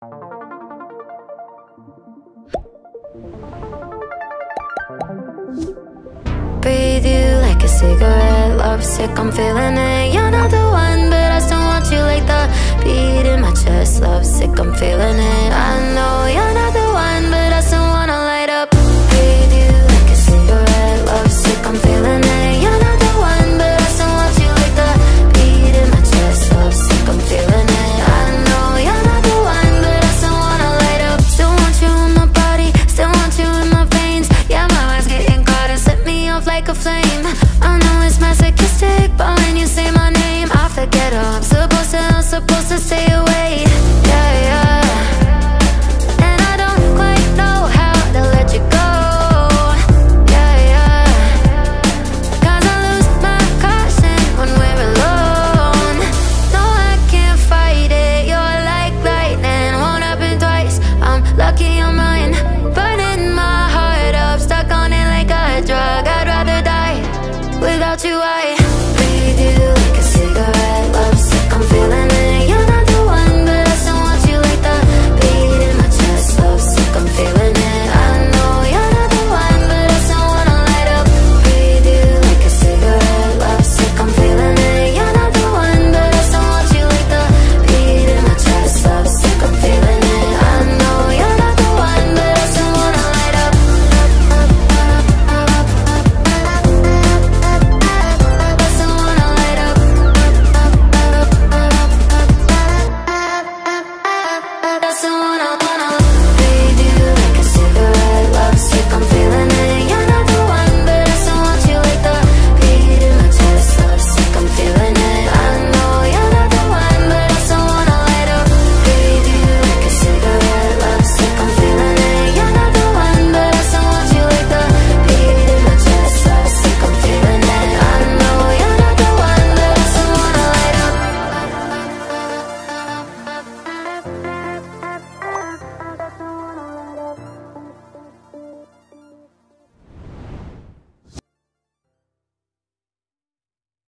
Breathe you like a cigarette, love sick, I'm feeling it. You're not the a flame. Do you I